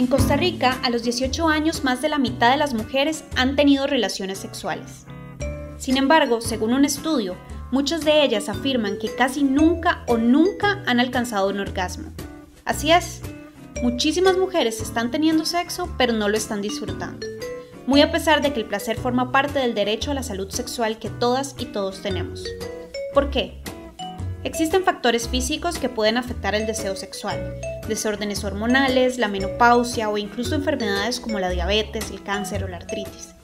En Costa Rica, a los 18 años, más de la mitad de las mujeres han tenido relaciones sexuales. Sin embargo, según un estudio, muchas de ellas afirman que casi nunca o nunca han alcanzado un orgasmo. Así es, muchísimas mujeres están teniendo sexo, pero no lo están disfrutando. Muy a pesar de que el placer forma parte del derecho a la salud sexual que todas y todos tenemos. ¿Por qué? Existen factores físicos que pueden afectar el deseo sexual, desórdenes hormonales, la menopausia o incluso enfermedades como la diabetes, el cáncer o la artritis.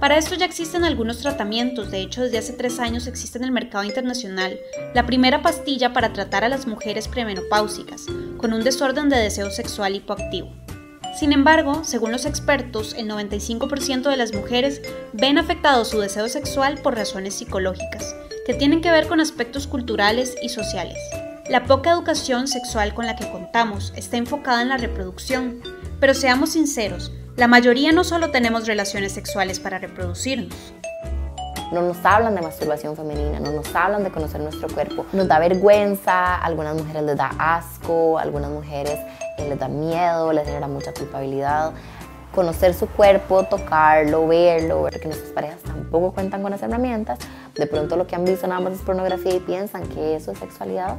Para esto ya existen algunos tratamientos, de hecho desde hace tres años existe en el mercado internacional la primera pastilla para tratar a las mujeres premenopáusicas con un desorden de deseo sexual hipoactivo. Sin embargo, según los expertos, el 95% de las mujeres ven afectado su deseo sexual por razones psicológicas, que tienen que ver con aspectos culturales y sociales. La poca educación sexual con la que contamos está enfocada en la reproducción, pero seamos sinceros, la mayoría no solo tenemos relaciones sexuales para reproducirnos. No nos hablan de masturbación femenina, no nos hablan de conocer nuestro cuerpo. Nos da vergüenza, a algunas mujeres les da asco, a algunas mujeres les da miedo, les genera mucha culpabilidad conocer su cuerpo, tocarlo, verlo, ver que nuestras parejas tampoco cuentan con esas herramientas. De pronto lo que han visto nada más es pornografía y piensan que eso es sexualidad.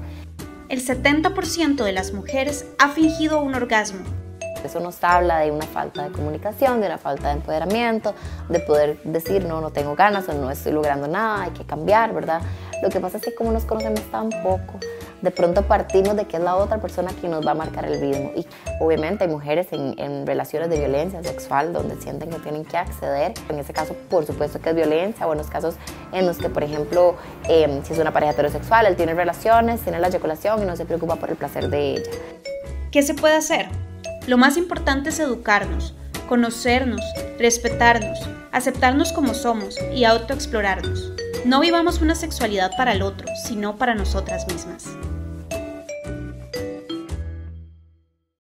El 70% de las mujeres ha fingido un orgasmo. Eso nos habla de una falta de comunicación, de una falta de empoderamiento, de poder decir no, no tengo ganas o no estoy logrando nada, hay que cambiar, ¿verdad? Lo que pasa es que como nos conocemos tan poco, de pronto partimos de que es la otra persona quien nos va a marcar el ritmo. Y obviamente hay mujeres en, relaciones de violencia sexual donde sienten que tienen que acceder. En ese caso, por supuesto que es violencia, o en los casos en los que, por ejemplo, em, si es una pareja heterosexual, él tiene relaciones, tiene la eyaculación y no se preocupa por el placer de ella. ¿Qué se puede hacer? Lo más importante es educarnos, conocernos, respetarnos, aceptarnos como somos y autoexplorarnos. No vivamos una sexualidad para el otro, sino para nosotras mismas.